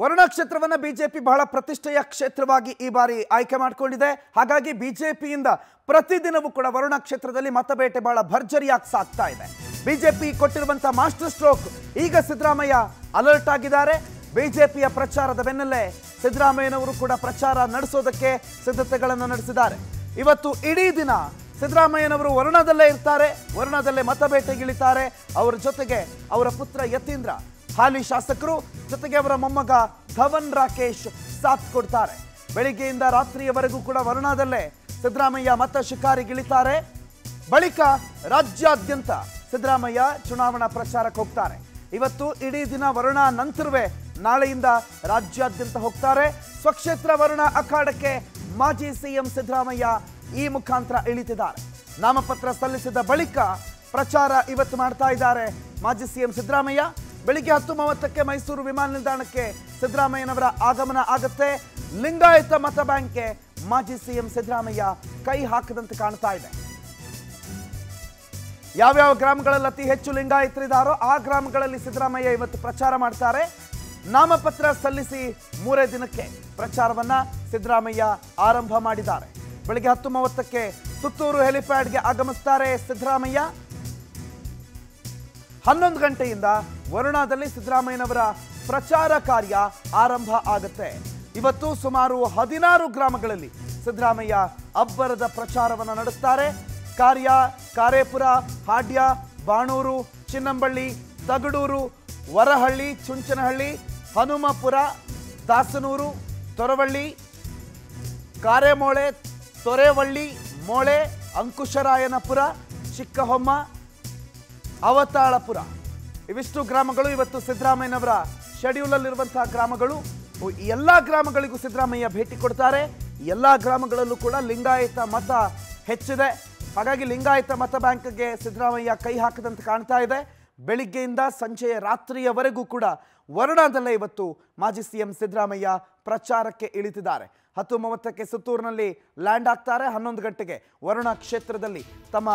ವರುಣ ಕ್ಷೇತ್ರವನ್ನು ಬಿಜೆಪಿ ಬಹಳ ಪ್ರತಿಷ್ಠೆಯ ಕ್ಷೇತ್ರವಾಗಿ ಈ ಬಾರಿ ಆಯ್ಕೆ ಮಾಡಿಕೊಂಡಿದೆ. ಹಾಗಾಗಿ ಬಿಜೆಪಿಯಿಂದ ಪ್ರತಿದಿನವೂ ಕೂಡ ವರುಣ ಕ್ಷೇತ್ರದಲ್ಲಿ ಮತಬೇಟೆ ಬಹಳ ಭರ್ಜರಿಯಾಗಿ ಸಾಗ್ತಾ ಇದೆ. ಬಿಜೆಪಿ ಕೊಟ್ಟಿರುವಂತಹ ಮಾಸ್ಟರ್ ಸ್ಟ್ರೋಕ್ ಈಗ ಸಿದ್ದರಾಮಯ್ಯ ಅಲರ್ಟ್ ಆಗಿದ್ದಾರೆ. ಬಿಜೆಪಿಯ ಪ್ರಚಾರದ ಬೆನ್ನಲ್ಲೇ ಸಿದ್ದರಾಮಯ್ಯನವರು ಕೂಡ ಪ್ರಚಾರ ನಡೆಸೋದಕ್ಕೆ ಸಿದ್ಧತೆಗಳನ್ನು ನಡೆಸಿದ್ದಾರೆ. ಇವತ್ತು ಇಡೀ ದಿನ ಸಿದ್ದರಾಮಯ್ಯನವರು ವರುಣದಲ್ಲೇ ಇರ್ತಾರೆ, ವರುಣದಲ್ಲೇ ಮತಬೇಟೆಗಿಳಿತಾರೆ. ಅವರ ಜೊತೆಗೆ ಅವರ ಪುತ್ರ ಯತೀಂದ್ರ ಹಾಲಿ ಶಾಸಕರು ಜೊತೆಗೆ ಅವರ ಮೊಮ್ಮಗ ಧವನ್ ರಾಕೇಶ್ ಸಾಥ್ ಕೊಡ್ತಾರೆ. ಬೆಳಿಗ್ಗೆಯಿಂದ ರಾತ್ರಿಯವರೆಗೂ ಕೂಡ ವರುಣಾದಲ್ಲೇ ಸಿದ್ದರಾಮಯ್ಯ ಮತ ಶಿಕಾರಿಗಿಳಿತಾರೆ. ಬಳಿಕ ರಾಜ್ಯಾದ್ಯಂತ ಸಿದ್ದರಾಮಯ್ಯ ಚುನಾವಣಾ ಪ್ರಚಾರಕ್ಕೆ ಹೋಗ್ತಾರೆ. ಇವತ್ತು ಇಡೀ ದಿನ ವರುಣ ನಂತರವೇ ನಾಳೆಯಿಂದ ರಾಜ್ಯಾದ್ಯಂತ ಹೋಗ್ತಾರೆ. ಸ್ವಕ್ಷೇತ್ರ ವರುಣ ಅಖಾಡಕ್ಕೆ ಮಾಜಿ ಸಿಎಂ ಸಿದ್ದರಾಮಯ್ಯ ಈ ಮುಖಾಂತರ ಇಳಿತಿದ್ದಾರೆ. ನಾಮಪತ್ರ ಸಲ್ಲಿಸಿದ ಬಳಿಕ ಪ್ರಚಾರ ಇವತ್ತು ಮಾಡ್ತಾ ಇದ್ದಾರೆ ಮಾಜಿ ಸಿಎಂ ಸಿದ್ದರಾಮಯ್ಯ. ಬೆಳಿಗ್ಗೆ ಹತ್ತು ಮೂವತ್ತಕ್ಕೆ ಮೈಸೂರು ವಿಮಾನ ನಿಲ್ದಾಣಕ್ಕೆ ಸಿದ್ದರಾಮಯ್ಯನವರ ಆಗಮನ ಆಗುತ್ತೆ. ಲಿಂಗಾಯತ ಮತ ಬ್ಯಾಂಕ್ಗೆ ಮಾಜಿ ಸಿಎಂ ಸಿದ್ದರಾಮಯ್ಯ ಕೈ ಹಾಕದಂತೆ ಕಾಣ್ತಾ ಇದೆ. ಯಾವ್ಯಾವ ಗ್ರಾಮಗಳಲ್ಲಿ ಅತಿ ಹೆಚ್ಚು ಲಿಂಗಾಯತರಿದ್ದಾರೋ ಆ ಗ್ರಾಮಗಳಲ್ಲಿ ಸಿದ್ದರಾಮಯ್ಯ ಇವತ್ತು ಪ್ರಚಾರ ಮಾಡ್ತಾರೆ. ನಾಮಪತ್ರ ಸಲ್ಲಿಸಿ ಮೂರೇ ದಿನಕ್ಕೆ ಪ್ರಚಾರವನ್ನ ಸಿದ್ದರಾಮಯ್ಯ ಆರಂಭ ಮಾಡಿದ್ದಾರೆ. ಬೆಳಿಗ್ಗೆ ಹತ್ತು ಮೂವತ್ತಕ್ಕೆ ಸುತ್ತೂರು ಹೆಲಿಪ್ಯಾಡ್ಗೆ ಆಗಮಿಸ್ತಾರೆ ಸಿದ್ದರಾಮಯ್ಯ. ಹನ್ನೊಂದು ಗಂಟೆಯಿಂದ ವರುಣಾದಲ್ಲಿ ಸಿದ್ದರಾಮಯ್ಯನವರ ಪ್ರಚಾರ ಕಾರ್ಯ ಆರಂಭ ಆಗುತ್ತೆ. ಇವತ್ತು ಸುಮಾರು ಹದಿನಾರು ಗ್ರಾಮಗಳಲ್ಲಿ ಸಿದ್ದರಾಮಯ್ಯ ಅಬ್ಬರದ ಪ್ರಚಾರವನ್ನು ನಡೆಸ್ತಾರೆ. ಕಾರ್ಯ, ಕಾರೇಪುರ, ಹಾಡ್ಯ, ಬಾಣೂರು, ಚಿನ್ನಂಬಳ್ಳಿ, ತಗಡೂರು, ವರಹಳ್ಳಿ, ಚುಂಚನಹಳ್ಳಿ, ಹನುಮಪುರ, ದಾಸನೂರು, ತೊರವಳ್ಳಿ, ಕಾರೆಮೋಳೆ, ತೊರೆವಳ್ಳಿ, ಮೋಳೆ, ಅಂಕುಶರಾಯನಪುರ, ಚಿಕ್ಕಹೊಮ್ಮ, ಅವತಾಳಪುರ. ಇವಿಷ್ಟು ಗ್ರಾಮಗಳು, ಇವತ್ತು ಸಿದ್ದರಾಮಯ್ಯನವರ ಶೆಡ್ಯೂಲಲ್ಲಿರುವಂತಹ ಗ್ರಾಮಗಳು. ಎಲ್ಲ ಗ್ರಾಮಗಳಿಗೂ ಸಿದ್ದರಾಮಯ್ಯ ಭೇಟಿ ಕೊಡ್ತಾರೆ. ಎಲ್ಲ ಗ್ರಾಮಗಳಲ್ಲೂ ಕೂಡ ಲಿಂಗಾಯತ ಮತ ಹೆಚ್ಚಿದೆ. ಹಾಗಾಗಿ ಲಿಂಗಾಯತ ಮತ ಬ್ಯಾಂಕ್ಗೆ ಸಿದ್ದರಾಮಯ್ಯ ಕೈ ಹಾಕದಂತೆ ಕಾಣ್ತಾ ಇದೆ. ಬೆಳಿಗ್ಗೆಯಿಂದ ಸಂಜೆಯ ರಾತ್ರಿಯವರೆಗೂ ಕೂಡ ವರುಣಾದಲ್ಲೇ ಇವತ್ತು ಮಾಜಿ ಸಿಎಂ ಸಿದ್ದರಾಮಯ್ಯ ಪ್ರಚಾರಕ್ಕೆ ಇಳಿತಿದ್ದಾರೆ. ಹತ್ತು ಮೂವತ್ತಕ್ಕೆ ಸುತ್ತೂರಿನಲ್ಲಿ ಲ್ಯಾಂಡ್ ಆಗ್ತಾರೆ ಹನ್ನೊಂದು ಗಂಟೆಗೆ ವರುಣ ಕ್ಷೇತ್ರದಲ್ಲಿ ತಮ್ಮ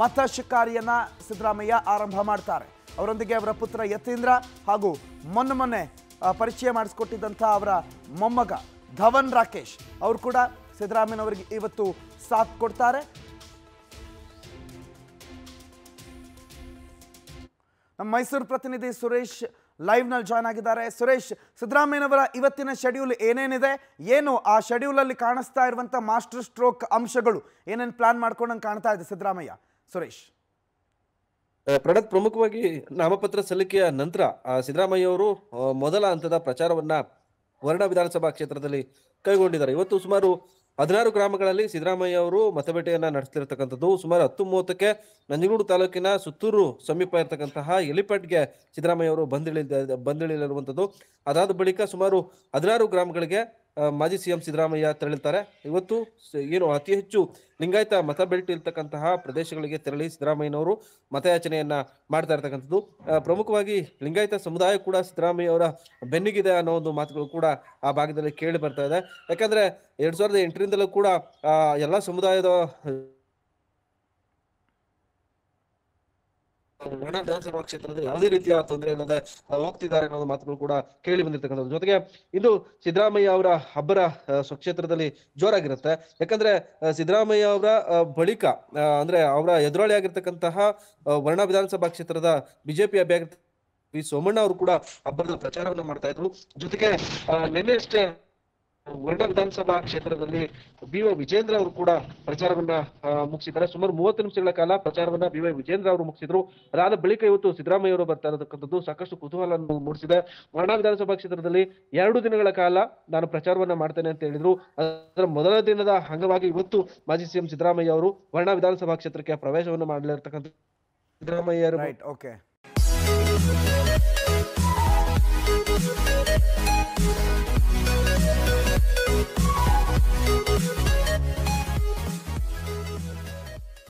ಮತ ಶಿಕಾರಿಯನ್ನು ಸಿದ್ದರಾಮಯ್ಯ ಆರಂಭ ಮಾಡ್ತಾರೆ. ಅವರೊಂದಿಗೆ ಅವರ ಪುತ್ರ ಯತೀಂದ್ರ ಹಾಗೂ ಮೊನ್ನೆ ಮೊನ್ನೆ ಪರಿಚಯ ಮಾಡಿಸ್ಕೊಟ್ಟಿದ್ದಂಥ ಅವರ ಮೊಮ್ಮಗ ಧವನ್ ರಾಕೇಶ್, ಅವರು ಕೂಡ ಸಿದ್ದರಾಮಯ್ಯನವರಿಗೆ ಇವತ್ತು ಸಾಥ್ ಕೊಡ್ತಾರೆ. ನಮ್ಮ ಮೈಸೂರು ಪ್ರತಿನಿಧಿ ಸುರೇಶ್ ಲೈವ್ನಲ್ಲಿ ಜಾಯ್ನ್ ಆಗಿದ್ದಾರೆ. ಸುರೇಶ್, ಸಿದ್ದರಾಮಯ್ಯನವರ ಇವತ್ತಿನ ಶೆಡ್ಯೂಲ್ ಏನೇನಿದೆ? ಏನು ಆ ಶೆಡ್ಯೂಲ್ ಅಲ್ಲಿ ಕಾಣಿಸ್ತಾ ಇರುವಂಥ ಮಾಸ್ಟರ್ ಸ್ಟ್ರೋಕ್ ಅಂಶಗಳು? ಏನೇನು ಪ್ಲಾನ್ ಮಾಡ್ಕೊಂಡಂಗೆ ಕಾಣ್ತಾ ಇದೆ ಸಿದ್ದರಾಮಯ್ಯ? ಸುರೇಶ್. ಪ್ರಣತ್ ಪ್ರಮುಖವಾಗಿ ನಾಮಪತ್ರ ಸಲ್ಲಿಕೆಯ ನಂತರ ಸಿದ್ದರಾಮಯ್ಯ ಅವರು ಮೊದಲ ಹಂತದ ಪ್ರಚಾರವನ್ನ ವರ್ಣ ವಿಧಾನಸಭಾ ಕ್ಷೇತ್ರದಲ್ಲಿ ಕೈಗೊಂಡಿದ್ದಾರೆ. ಇವತ್ತು ಸುಮಾರು ಹದಿನಾರು ಗ್ರಾಮಗಳಲ್ಲಿ ಸಿದ್ದರಾಮಯ್ಯ ಅವರು ಮತಬೇಟೆಯನ್ನ ನಡೆಸ್ತಿರತಕ್ಕಂಥದ್ದು, ಸುಮಾರು ಹತ್ತು ಮೂವತ್ತಕ್ಕೆ ನಂಜನಗೂಡು ತಾಲೂಕಿನ ಸುತ್ತೂರು ಸಮೀಪ ಇರತಕ್ಕಂತಹ ಎಲಿಪಟ್ಗೆ ಸಿದ್ದರಾಮಯ್ಯ ಅವರು ಬಂದಿಳಿದ ಬಂದಿಳಿಲಿರುವಂಥದ್ದು ಅದಾದ ಬಳಿಕ ಸುಮಾರು ಹದಿನಾರು ಗ್ರಾಮಗಳಿಗೆ ಮಾಜಿ ಸಿಎಂ ಸಿದ್ದರಾಮಯ್ಯ ತೆರಳಿರ್ತಾರೆ. ಇವತ್ತು ಏನು ಅತಿ ಹೆಚ್ಚು ಲಿಂಗಾಯತ ಮತ ಬೆಲ್ಟ್ ಇರ್ತಕ್ಕಂತಹ ಪ್ರದೇಶಗಳಿಗೆ ತೆರಳಿ ಸಿದ್ದರಾಮಯ್ಯನವರು ಮತಯಾಚನೆಯನ್ನ ಮಾಡ್ತಾ ಇರ್ತಕ್ಕಂಥದ್ದು. ಪ್ರಮುಖವಾಗಿ ಲಿಂಗಾಯತ ಸಮುದಾಯ ಕೂಡ ಸಿದ್ದರಾಮಯ್ಯ ಅವರ ಬೆನ್ನಿಗಿದೆ ಅನ್ನೋ ಒಂದು ಮಾತುಗಳು ಕೂಡ ಆ ಭಾಗದಲ್ಲಿ ಕೇಳಿ ಬರ್ತಾ ಇದೆ. ಯಾಕಂದ್ರೆ ಎರಡ್ ಸಾವಿರದ ಎಂಟರಿಂದಲೂ ಕೂಡ ಎಲ್ಲಾ ಸಮುದಾಯದ ವರ್ಣ ವಿಧಾನಸಭಾ ಕ್ಷೇತ್ರದಲ್ಲಿ ಯಾವುದೇ ರೀತಿಯ ತೊಂದರೆ ಇಲ್ಲದೆ ಹೋಗ್ತಿದ್ದಾರೆ ಅನ್ನೋದು ಮಾತುಗಳು ಕೂಡ ಕೇಳಿ ಬಂದಿರ್ತಕ್ಕಂಥದ್ದು. ಜೊತೆಗೆ ಇದು ಸಿದ್ದರಾಮಯ್ಯ ಅವರ ಹಬ್ಬರ ಸ್ವಕ್ಷೇತ್ರದಲ್ಲಿ ಜೋರಾಗಿರುತ್ತೆ. ಯಾಕಂದ್ರೆ ಸಿದ್ದರಾಮಯ್ಯ ಅವರ ಬಳಿಕ ಅಂದ್ರೆ ಅವರ ಎದುರಾಳಿ ಆಗಿರ್ತಕ್ಕಂತಹ ವರ್ಣ ವಿಧಾನಸಭಾ ಕ್ಷೇತ್ರದ ಬಿಜೆಪಿ ಅಭ್ಯರ್ಥಿ ಸೋಮಣ್ಣ ಅವರು ಕೂಡ ಹಬ್ಬದ ಪ್ರಚಾರವನ್ನು ಮಾಡ್ತಾ ಇದ್ರು. ಜೊತೆಗೆ ನಿನ್ನೆ ಅಷ್ಟೇ ವರ್ಣ ವಿಧಾನಸಭಾ ಕ್ಷೇತ್ರದಲ್ಲಿ ಬಿ ವೈ ವಿಜೇಂದ್ರ ಅವರು ಕೂಡ ಪ್ರಚಾರವನ್ನ ಮುಗಿಸಿದ್ದಾರೆ. ಸುಮಾರು ಮೂವತ್ತು ನಿಮಿಷಗಳ ಕಾಲ ಪ್ರಚಾರವನ್ನ ಬಿ ವೈ ವಿಜೇಂದ್ರ ಅವರು ಮುಗಿಸಿದ್ರು. ಅದಾದ ಬಳಿಕ ಇವತ್ತು ಸಿದ್ದರಾಮಯ್ಯ ಅವರು ಬರ್ತಾ ಇರತಕ್ಕಂಥದ್ದು ಸಾಕಷ್ಟು ಕುತೂಹಲ ಮೂಡಿಸಿದೆ. ವರ್ಣ ವಿಧಾನಸಭಾ ಕ್ಷೇತ್ರದಲ್ಲಿ ಎರಡು ದಿನಗಳ ಕಾಲ ನಾನು ಪ್ರಚಾರವನ್ನ ಮಾಡ್ತೇನೆ ಅಂತ ಹೇಳಿದ್ರು. ಅದರ ಮೊದಲ ದಿನದ ಅಂಗವಾಗಿ ಇವತ್ತು ಮಾಜಿ ಸಿಎಂ ಸಿದ್ದರಾಮಯ್ಯ ಅವರು ವರ್ಣ ವಿಧಾನಸಭಾ ಕ್ಷೇತ್ರಕ್ಕೆ ಪ್ರವೇಶವನ್ನು ಮಾಡಲಿರ್ತಕ್ಕಂಥ ಸಿದ್ದರಾಮಯ್ಯ